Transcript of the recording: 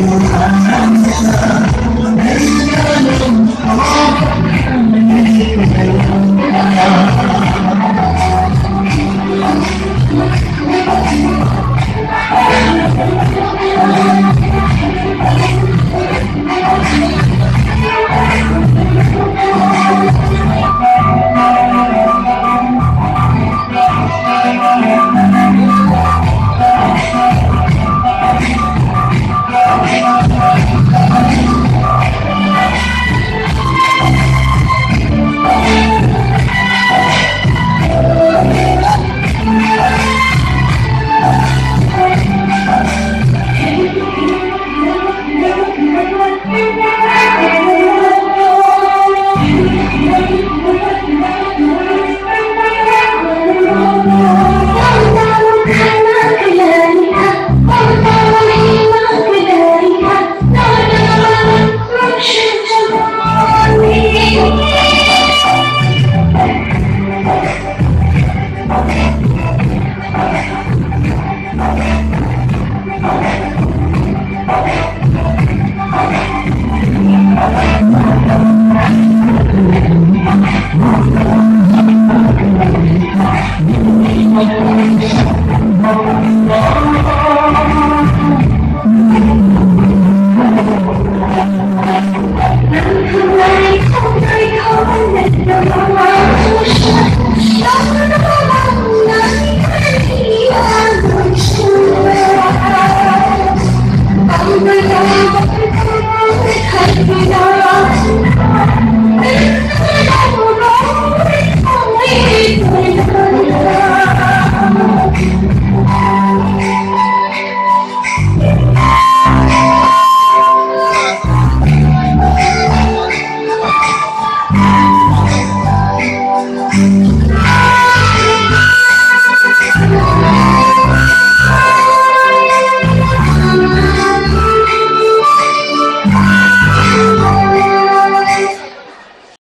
Gracias. Okay.